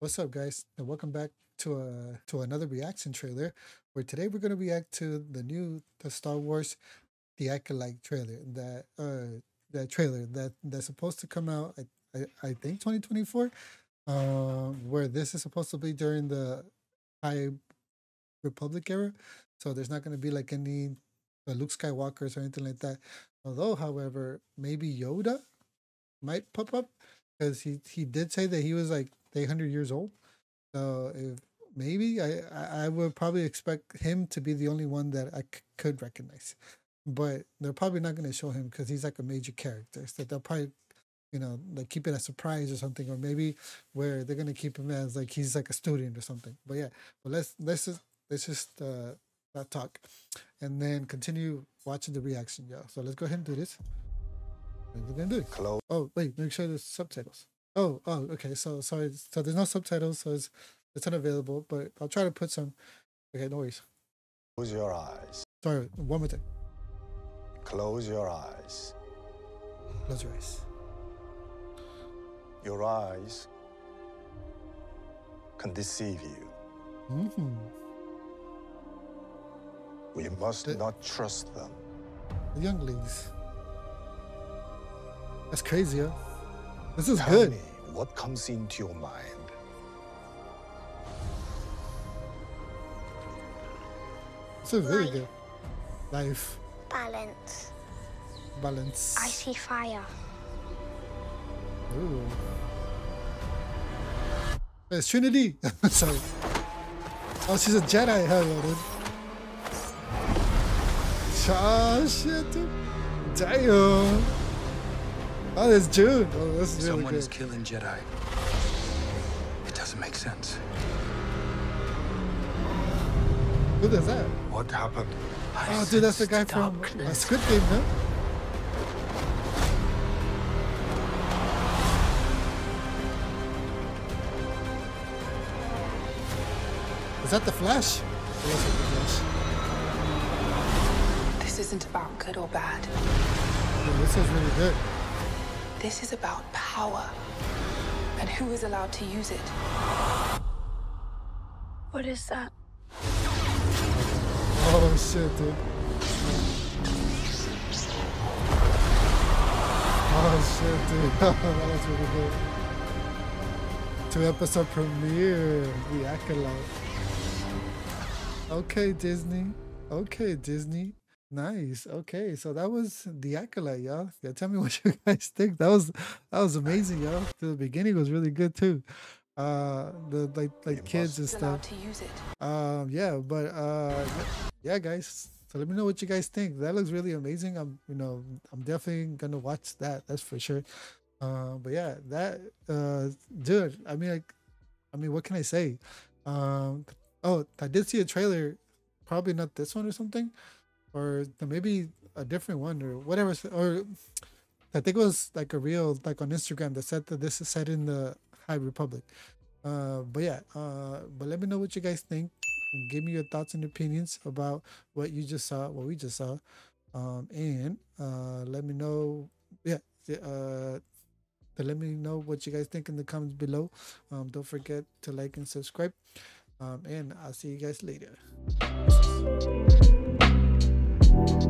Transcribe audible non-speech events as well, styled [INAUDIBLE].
What's up, guys? And welcome back to a to another reaction trailer. Where today we're gonna react to the new the Star Wars The Acolyte trailer. That uh that trailer that that's supposed to come out. I I, I think 2024. Um, where this is supposed to be during the High Republic era. So there's not gonna be like any uh, Luke Skywalkers or anything like that. Although, however, maybe Yoda might pop up because he he did say that he was like 800 years old. So if maybe I I would probably expect him to be the only one that I c- could recognize, but they're probably not going to show him because he's like a major character. So they'll probably you know like keep it a surprise or something, or maybe where they're going to keep him as like he's like a student or something. But yeah, but let's let's just let's just uh not talk, and then continue watching the reaction, y'all. So let's go ahead and do this. We're gonna do it. Close. Oh wait, make sure there's subtitles. Oh, oh, okay. So sorry. So there's no subtitles, so it's it's unavailable. But I'll try to put some. Okay, no worries. Close your eyes. Sorry, one more time. Close your eyes. Close your eyes. Your eyes can deceive you. Mm-hmm. We must The- not trust them. The younglings. That's crazy, huh? This is Tell good. me what comes into your mind. This is really Life. good. Life, balance. balance. I see fire. Ooh. It's Trinity. [LAUGHS] Sorry. Oh, she's a Jedi. Hell yeah, dude. Oh, shit, dude. Damn. Oh, that's June. Oh, that's really Someone good. is killing Jedi. It doesn't make sense. Who does that? What happened? I Oh, dude, that's the guy sensed from uh, darkness. Squid Game, no? Is that the Flash? It looks like the Flash. This isn't about good or bad. Yeah, this is really good. This is about power and who is allowed to use it. What is that? Oh shit, dude. Oh shit, dude. [LAUGHS] That's really good. Two episode premiere, The Acolyte. Okay, Disney. Okay, Disney. Nice. Okay, so that was The Acolyte, y'all. Yeah, tell me [LAUGHS] what you guys think. That was that was amazing, y'all. The beginning was really good too. Uh, the like like kids and stuff. to use it. Um, yeah, but uh, yeah, guys. So let me know what you guys think. That looks really amazing. I'm, you know, I'm definitely gonna watch that. That's for sure. Uh, but yeah, that, uh, dude. I mean, like, I mean, what can I say? Um, oh, I did see a trailer. Probably not this one or something, or maybe a different one or whatever. Or I think it was like a real, like on Instagram that said that this is set in the High Republic. Uh, but yeah, uh, but let me know what you guys think. Give me your thoughts and opinions about what you just saw, what we just saw, um, and uh, let me know. Yeah, uh, let me know what you guys think in the comments below. Um, don't forget to like and subscribe. Um, and I'll see you guys later.